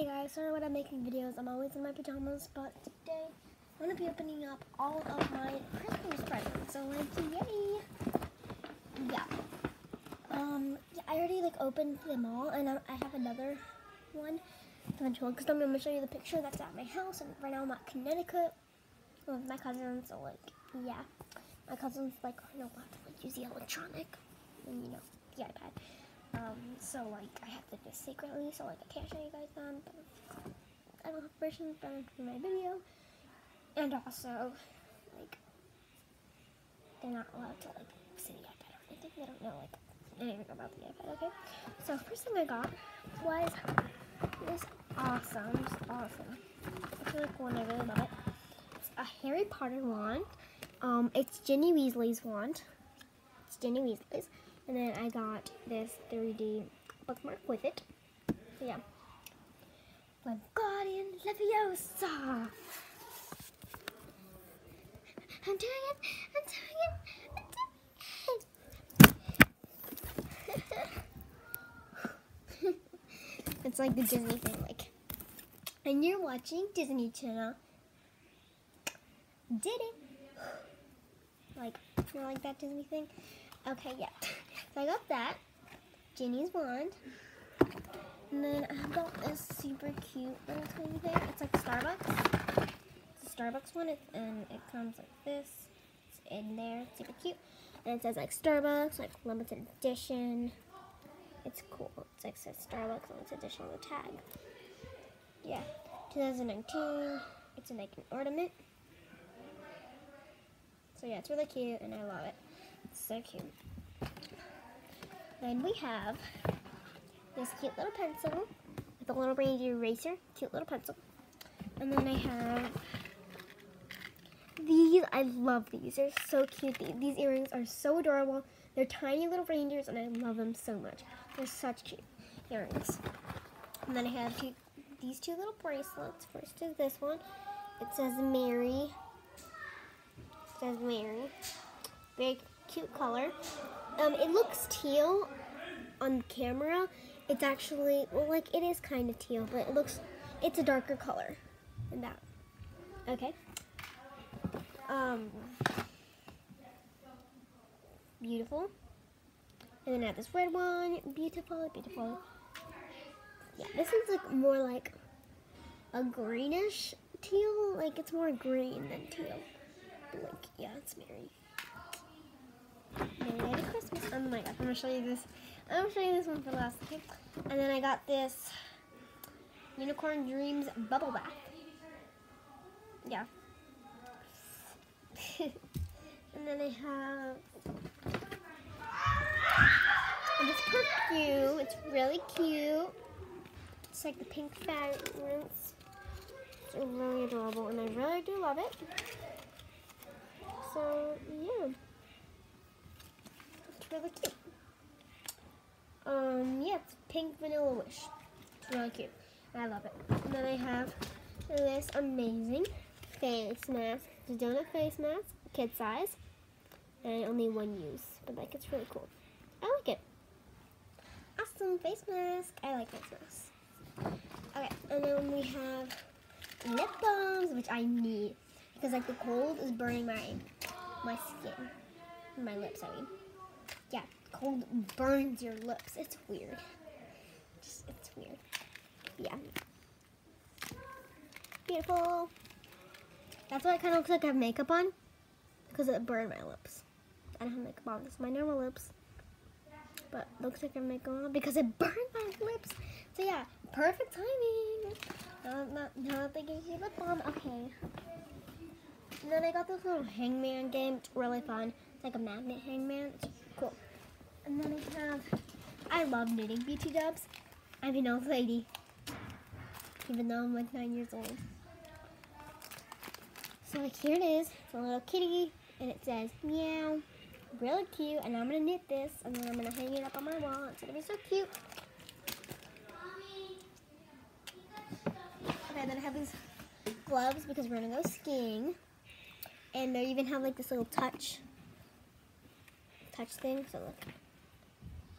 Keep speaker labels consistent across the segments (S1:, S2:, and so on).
S1: Hey guys, sorry when I'm making videos. I'm always in my pajamas, but today I'm gonna be opening up all of my Christmas presents. So like, yay! Yeah. Um, yeah, I already like opened them all, and I, I have another one eventually because I'm gonna show you the picture that's at my house. And right now I'm at Connecticut with my cousins. So like, yeah, my cousins like you know to like use the electronic and you know the iPad. Um, so like I have to do secretly, so like I can't show you guys them. But I don't have permission for my video, and also like they're not allowed to like see the iPad or anything. They don't know like anything about the iPad. Okay. So first thing I got was this awesome, just awesome. It's cool and I really love it. It's a Harry Potter wand. Um, it's Ginny Weasley's wand. It's Ginny Weasley's. And then I got this 3D bookmark with it. So yeah. Wingardium Leviosa. I'm doing it. I'm doing it. I'm doing it. it's like the Disney thing, like. And you're watching Disney Channel. Did it? Like, you know, like that Disney thing. Okay, yeah. I got that. Ginny's wand. And then I got this super cute little tiny thing. It's like Starbucks. It's a Starbucks one, and it comes like this. It's in there, it's super cute. And it says like Starbucks, like limited edition. It's cool. It's like says Starbucks limited edition on the tag. Yeah, 2019. It's like an ornament. So yeah, it's really cute, and I love it. It's so cute. Then we have this cute little pencil with a little reindeer eraser, cute little pencil. And then I have these. I love these. They're so cute. These earrings are so adorable. They're tiny little reindeers, and I love them so much. They're such cute earrings. And then I have two, these two little bracelets. First is this one. It says Mary. It says Mary. Very cute color. Um, it looks teal on camera. It's actually, well, like, it is kind of teal, but it looks, it's a darker color than that. Okay. Um, beautiful. And then I have this red one. Beautiful, beautiful. Yeah, this one's like more like a greenish teal. Like, it's more green than teal. But like, yeah, it's Mary. Merry Christmas. Oh I'm gonna show you this. I'm gonna show you this one for last, okay? And then I got this Unicorn Dreams Bubble Bath. Yeah. and then I have this perfume. It's really cute. It's like the pink fragrance. It's really adorable, and I really do love it. So, yeah really cute. Um, yeah, it's pink vanilla wish. It's really cute. I love it. And then I have this amazing face mask. A donut face mask, kid size, and only one use. But like, it's really cool. I like it. Awesome face mask. I like face masks. Okay, and then we have lip balms, which I need because like the cold is burning my my skin, my lips. I mean yeah, cold burns your lips. It's weird. Just, it's weird. Yeah. Beautiful. That's why it kind of looks like I have makeup on. Because it burned my lips. I don't have makeup on. This is my normal lips. But looks like I have makeup on because it burned my lips. So yeah, perfect timing. No, not, not thinking he lip balm. Okay. And then I got this little hangman game. It's really fun. It's like a magnet hangman. It's cool. And then I have, I love knitting BT dubs. I'm an old lady, even though I'm like nine years old. So like here it is, it's a little kitty, and it says meow. Really cute, and I'm gonna knit this, and then I'm gonna hang it up on my wall. It's gonna be so cute. Okay, then I have these gloves because we're gonna go skiing. And they even have like this little touch touch thing. So look,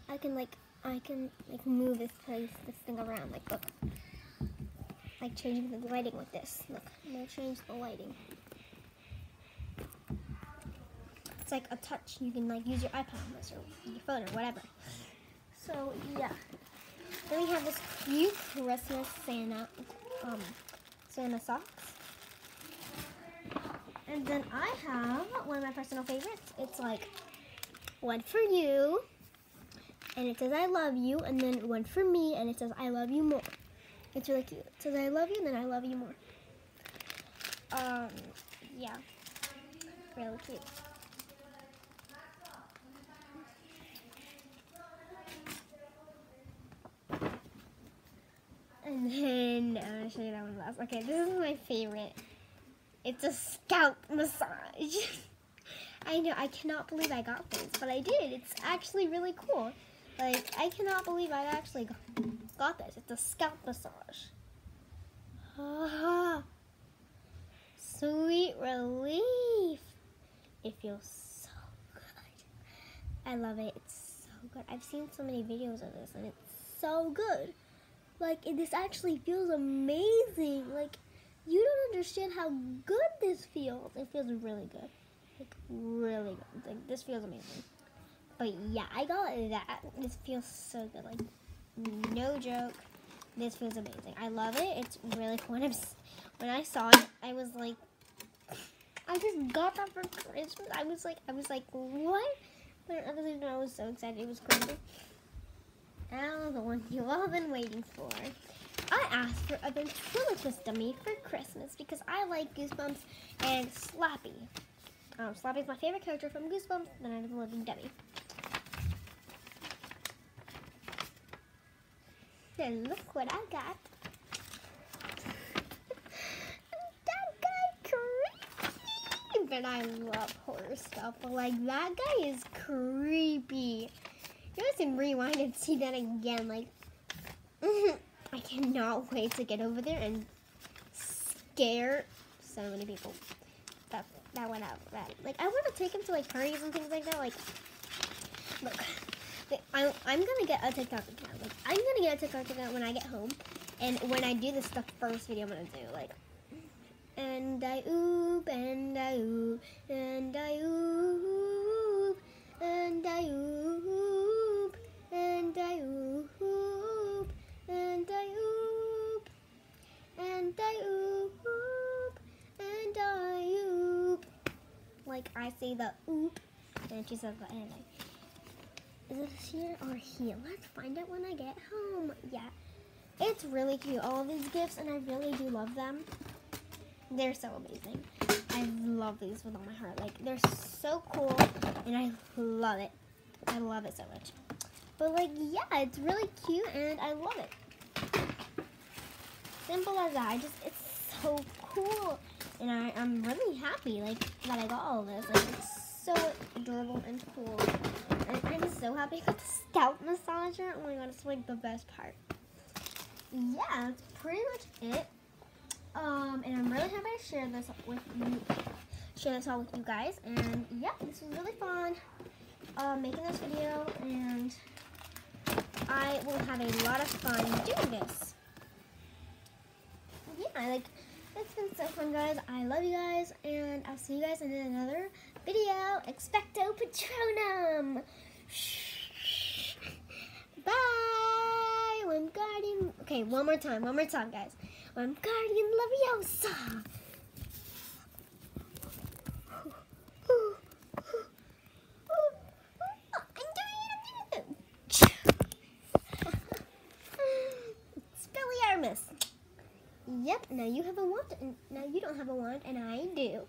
S1: I can like I can like move this place this thing around. Like look, like changing the lighting with this. Look, I'm gonna change the lighting. It's like a touch. You can like use your iPad on this or your phone or whatever. So yeah. Then we have this cute Christmas Santa, um, Santa socks. And then I have one of my personal favorites. It's like one for you, and it says I love you, and then one for me, and it says I love you more. It's really cute. It says I love you, and then I love you more. Um, yeah, really cute. And then I'm gonna show you that one last. Okay, this is my favorite. It's a scalp massage. I know, I cannot believe I got this, but I did. It's actually really cool. Like, I cannot believe I actually got this. It's a scalp massage. Ah, sweet relief. It feels so good. I love it. It's so good. I've seen so many videos of this, and it's so good. Like, it, this actually feels amazing. Like, you don't understand how good this feels. It feels really good. Like, really good. Like, this feels amazing. But yeah, I got that. This feels so good. Like, no joke. This feels amazing. I love it. It's really cool. When, when I saw it, I was like, I just got that for Christmas. I was like, I was like, what? But I was, I was so excited. It was crazy. Now the one you all been waiting for. I asked for a ventriloquist dummy for Christmas because I like Goosebumps and Slappy. Um, Slappy's my favorite character from Goosebumps, then I have the living dummy. Then look what I got. that guy creepy! But I love horror stuff, but like that guy is creepy. You guys can rewind and see that again. Like, I cannot wait to get over there and scare so many people. That went out bad. Like, I want to take him to like parties and things like that. Like, look, I'm, I'm gonna get a TikTok account. Like, I'm gonna get a TikTok account when I get home, and when I do this, the first video I'm gonna do, like. And I oop, and I oop, and I oop, and I oop, and I oop, and I oop, and I oop, and I oop. Like say the oop, and she says the and Is it here or here? Let's find out when I get home. Yeah, it's really cute. All these gifts, and I really do love them. They're so amazing. I love these with all my heart. Like, they're so cool, and I love it. I love it so much. But, like, yeah, it's really cute, and I love it. Simple as that. I just, it's so cool. And I, I'm really happy, like, that I got all of this. Like, it's so adorable and cool. And I'm so happy I got the scalp massager. Oh my god, it's, like, the best part. Yeah, that's pretty much it. Um, and I'm really happy to share this with you, share this all with you guys. And yeah, this was really fun uh, making this video, and I will have a lot of fun doing this. Yeah, like it's been so fun, guys. I love you guys, and I'll see you guys in another video. Expecto Patronum. Bye. Wingardium. Okay, one more time. One more time, guys. Wingardium Leviosa. Now you have a wand, and now you don't have a wand, and I do.